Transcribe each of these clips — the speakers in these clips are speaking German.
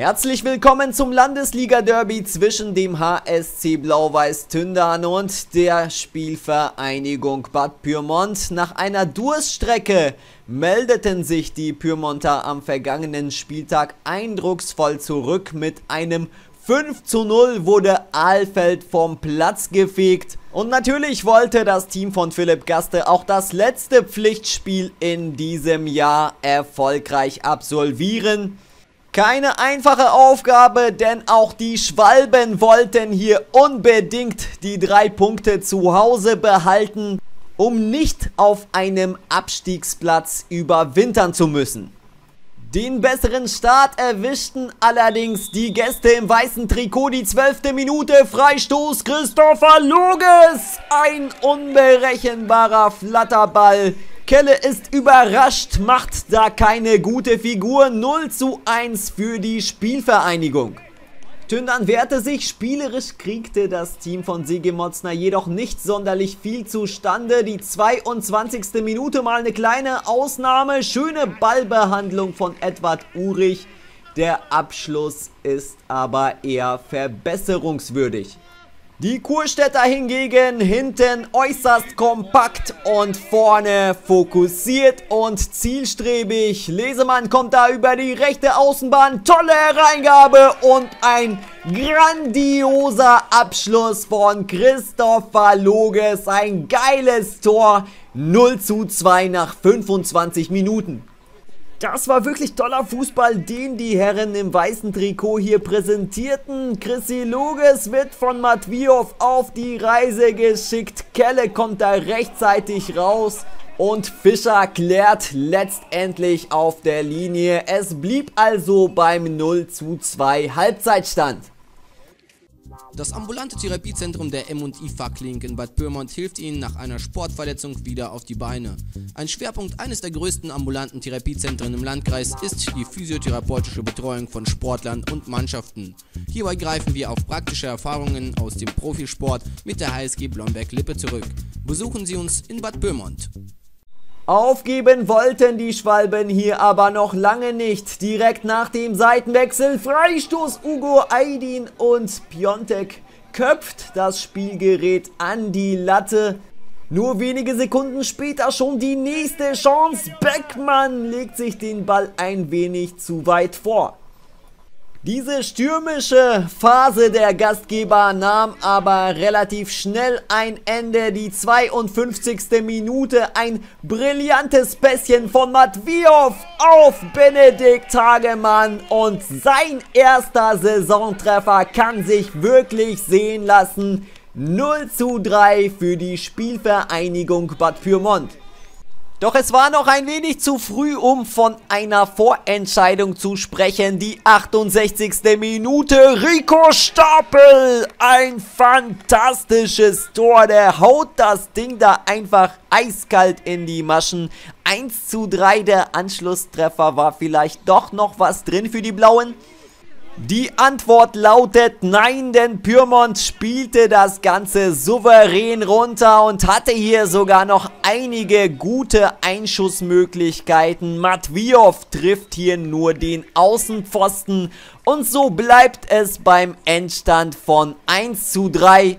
Herzlich willkommen zum Landesliga-Derby zwischen dem HSC Blau-Weiß Tündern und der Spielvereinigung Bad Pyrmont. Nach einer Durststrecke meldeten sich die Pyrmonter am vergangenen Spieltag eindrucksvoll zurück. Mit einem 5 zu 0 wurde Ahlfeld vom Platz gefegt. Und natürlich wollte das Team von Philipp Gaste auch das letzte Pflichtspiel in diesem Jahr erfolgreich absolvieren. Keine einfache Aufgabe, denn auch die Schwalben wollten hier unbedingt die drei Punkte zu Hause behalten, um nicht auf einem Abstiegsplatz überwintern zu müssen. Den besseren Start erwischten allerdings die Gäste im weißen Trikot. Die zwölfte Minute Freistoß Christopher Loges. Ein unberechenbarer Flatterball Kelle ist überrascht, macht da keine gute Figur. 0 zu 1 für die Spielvereinigung. Tündern wehrte sich, spielerisch kriegte das Team von Sigi Motzner jedoch nicht sonderlich viel zustande. Die 22. Minute mal eine kleine Ausnahme, schöne Ballbehandlung von Edward Urich. Der Abschluss ist aber eher verbesserungswürdig. Die Kurstädter hingegen hinten äußerst kompakt und vorne fokussiert und zielstrebig. Lesemann kommt da über die rechte Außenbahn. Tolle Hereingabe und ein grandioser Abschluss von Christopher Loges. Ein geiles Tor. 0 zu 2 nach 25 Minuten. Das war wirklich toller Fußball, den die Herren im weißen Trikot hier präsentierten. Chrissy Luges wird von Matviov auf die Reise geschickt. Kelle kommt da rechtzeitig raus. Und Fischer klärt letztendlich auf der Linie. Es blieb also beim 0 zu 2 Halbzeitstand. Das ambulante Therapiezentrum der M&I Facklink in Bad Pyrmont hilft Ihnen nach einer Sportverletzung wieder auf die Beine. Ein Schwerpunkt eines der größten ambulanten Therapiezentren im Landkreis ist die physiotherapeutische Betreuung von Sportlern und Mannschaften. Hierbei greifen wir auf praktische Erfahrungen aus dem Profisport mit der HSG Blomberg-Lippe zurück. Besuchen Sie uns in Bad Pyrmont. Aufgeben wollten die Schwalben hier aber noch lange nicht. Direkt nach dem Seitenwechsel Freistoß Ugo Aydin und Piontek köpft das Spielgerät an die Latte. Nur wenige Sekunden später schon die nächste Chance. Beckmann legt sich den Ball ein wenig zu weit vor. Diese stürmische Phase der Gastgeber nahm aber relativ schnell ein Ende. Die 52. Minute, ein brillantes Pässchen von Matviov auf Benedikt Hagemann und sein erster Saisontreffer kann sich wirklich sehen lassen. 0 zu 3 für die Spielvereinigung Bad Pyrmont. Doch es war noch ein wenig zu früh, um von einer Vorentscheidung zu sprechen. Die 68. Minute, Rico Stapel, ein fantastisches Tor. Der haut das Ding da einfach eiskalt in die Maschen. 1 zu 3, der Anschlusstreffer war vielleicht doch noch was drin für die Blauen. Die Antwort lautet nein, denn Pyrmont spielte das Ganze souverän runter und hatte hier sogar noch einige gute Einschussmöglichkeiten. Matviov trifft hier nur den Außenpfosten und so bleibt es beim Endstand von 1 zu 3.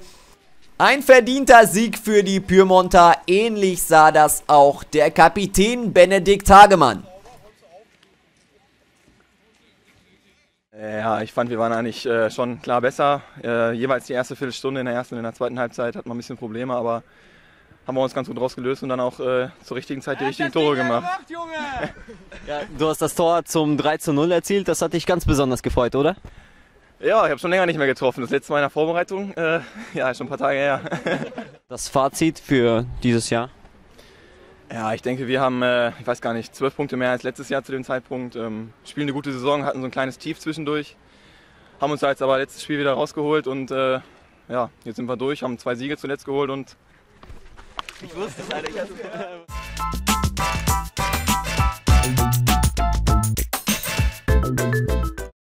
Ein verdienter Sieg für die Pyrmonter, ähnlich sah das auch der Kapitän Benedikt Hagemann. Ja, ich fand, wir waren eigentlich äh, schon klar besser. Äh, jeweils die erste Viertelstunde in der ersten und in der zweiten Halbzeit hatten wir ein bisschen Probleme, aber haben wir uns ganz gut rausgelöst und dann auch äh, zur richtigen Zeit die richtigen Tore gemacht. gemacht ja, du hast das Tor zum 3 zu 0 erzielt, das hat dich ganz besonders gefreut, oder? Ja, ich habe schon länger nicht mehr getroffen. Das letzte Mal in der Vorbereitung, äh, ja, schon ein paar Tage her. das Fazit für dieses Jahr? Ja, ich denke, wir haben, äh, ich weiß gar nicht, zwölf Punkte mehr als letztes Jahr zu dem Zeitpunkt. Ähm, spielen eine gute Saison, hatten so ein kleines Tief zwischendurch. Haben uns da jetzt aber letztes Spiel wieder rausgeholt und äh, ja, jetzt sind wir durch, haben zwei Siege zuletzt geholt und. Ich wusste es, Alter.